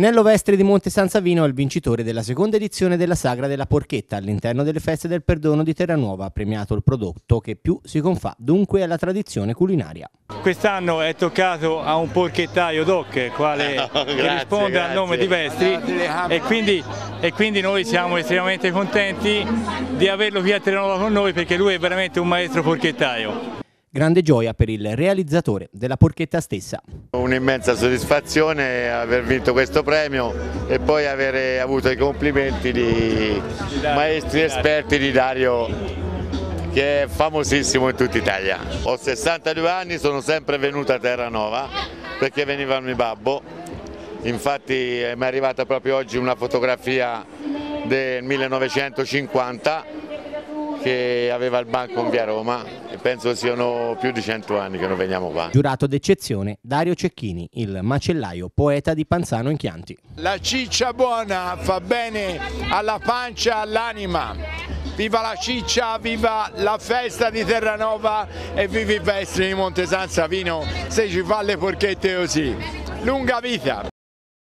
Nello Vestre di Monte San Savino è il vincitore della seconda edizione della Sagra della Porchetta all'interno delle feste del perdono di Terranuova, ha premiato il prodotto che più si confà dunque alla tradizione culinaria. Quest'anno è toccato a un porchettaio doc, quale No, grazie, che risponde al grazie. nome di Vestri e quindi, e quindi noi siamo estremamente contenti di averlo qui a Terranova con noi perché lui è veramente un maestro porchettaio. Grande gioia per il realizzatore della porchetta stessa. Un'immensa soddisfazione aver vinto questo premio e poi avere avuto i complimenti di maestri esperti di Dario che è famosissimo in tutta Italia. Ho 62 anni, sono sempre venuto a Terranova perché veniva il mio babbo, infatti mi è arrivata proprio oggi una fotografia del 1950 che aveva il banco in via Roma e penso siano più di 100 anni che non veniamo qua. Giurato d'eccezione Dario Cecchini, il macellaio poeta di Panzano in Chianti. La ciccia buona fa bene alla pancia all'anima. Viva la ciccia, viva la festa di Terranova e viva i Vestri di Monte San Savino se ci fa le porchette così. Lunga vita!